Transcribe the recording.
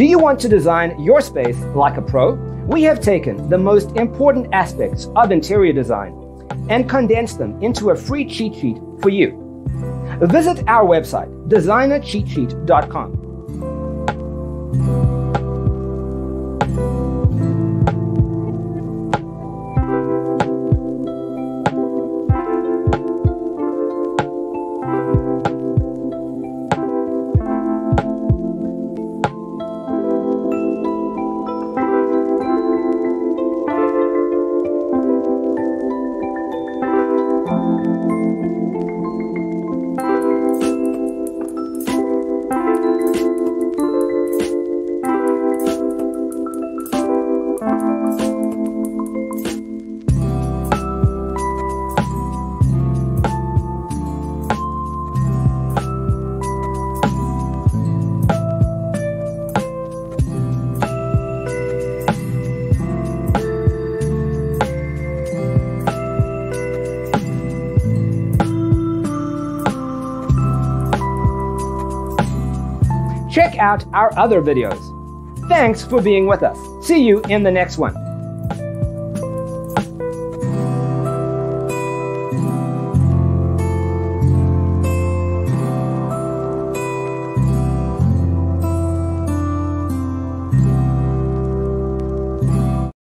Do you want to design your space like a pro? We have taken the most important aspects of interior design and condensed them into a free cheat sheet for you. Visit our website, designercheatsheet.com. check out our other videos. Thanks for being with us. See you in the next one.